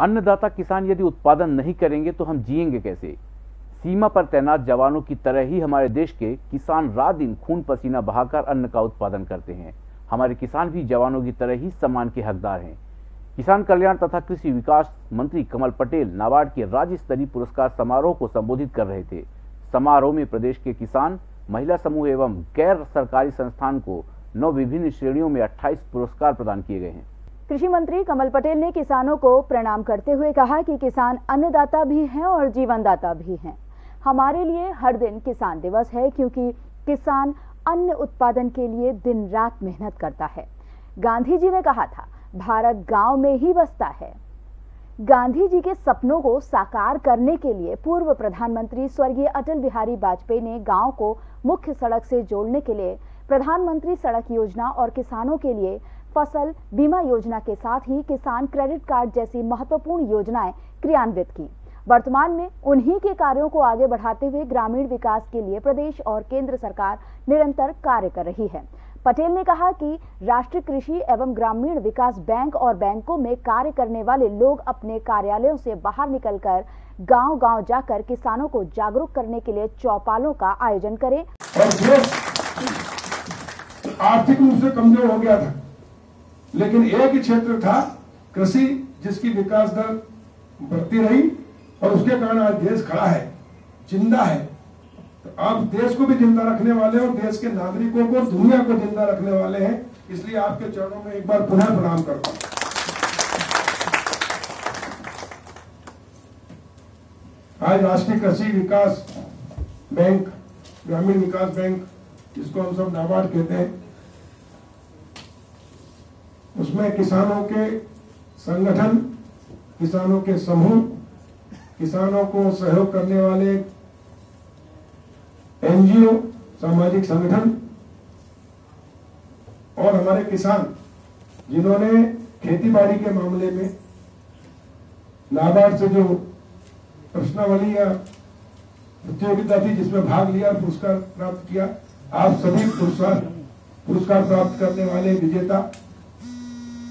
अन्नदाता किसान यदि उत्पादन नहीं करेंगे तो हम जिएँगे कैसे? सीमा पर तैनात जवानों की तरह ही हमारे देश के किसान रात दिन खून पसीना बहाकर अन्न का उत्पादन करते हैं। हमारे किसान भी जवानों की तरह ही सम्मान के हकदार हैं। किसान कल्याण तथा कृषि विकास मंत्री कमल पटेल नाबार्ड के राज्य स्तरीय पुरस्कार समारोह को संबोधित कर रहे थे। समारोह में प्रदेश के किसान, महिला समूह एवं गैर सरकारी संस्थान को नौ विभिन्न श्रेणियों में 28 पुरस्कार प्रदान किए गए हैं। कृषि मंत्री कमल पटेल ने किसानों को प्रणाम करते हुए कहा कि किसान अन्नदाता भी हैं और जीवनदाता भी हैं। हमारे लिए हर दिन किसान दिवस है क्योंकि किसान अन्न उत्पादन के लिए दिन रात मेहनत करता है। गांधी जी ने कहा था, भारत गाँव में ही बसता है। गांधी जी के सपनों को साकार करने के लिए पूर्व प्रधानमंत्री स्वर्गीय अटल बिहारी वाजपेयी ने गाँव को मुख्य सड़क से जोड़ने के लिए प्रधानमंत्री सड़क योजना और किसानों के लिए फ़सल बीमा योजना के साथ ही किसान क्रेडिट कार्ड जैसी महत्वपूर्ण योजनाएँ क्रियान्वित की। वर्तमान में उन्हीं के कार्यों को आगे बढ़ाते हुए ग्रामीण विकास के लिए प्रदेश और केंद्र सरकार निरंतर कार्य कर रही है। पटेल ने कहा कि राष्ट्रीय कृषि एवं ग्रामीण विकास बैंक और बैंकों में कार्य करने वाले लोग अपने कार्यालयों से बाहर निकलकर गांव-गांव जाकर किसानों को जागरूक करने के लिए चौपालों का आयोजन करें। और आर्थिक रूप से कमज़ोर हो गया था। लेकिन एक ही क्षेत्र था, कृषि, जिसकी विकास दर बढ़ती रही और उसके कारण आज देश खड़ा है, ज़िंदा है। तो आप देश को भी ज़िंदा रखने वाले और देश के नागरिकों को, दुनिया को ज़िंदा रखने वाले हैं। इसलिए आपके चरणों में एक बार पुनः प्रणाम करता हूँ। आज राष्ट्रीय कृषि विकास बैंक, ग्रामीण विकास बैंक, जिसको हम सब नाबार्ड कहते हैं उसमें किसानों के संगठन, किसानों के समूह, किसानों को सहयोग करने वाले एनजीओ, सामाजिक संगठन और हमारे किसान जिन्होंने खेती बाड़ी के मामले में नाबार्ड से जो प्रश्नावली या प्रतियोगिता थी जिसमें भाग लिया पुरस्कार प्राप्त किया, आप सभी पुरस्कार पुरस्कार प्राप्त करने वाले विजेता